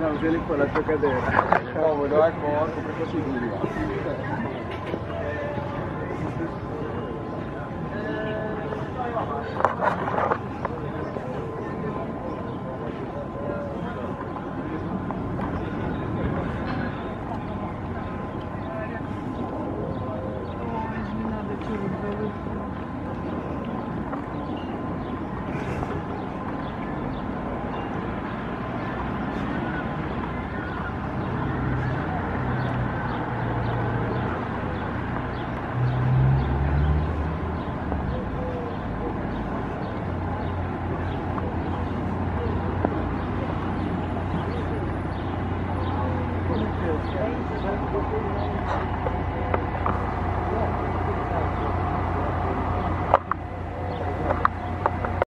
Não, ele foi na trocadeira. Ó, vou dar uma conta pra conseguir lá. Thank you.